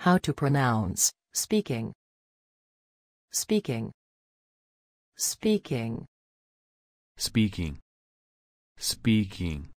How to pronounce speaking. Speaking. Speaking. speaking, speaking,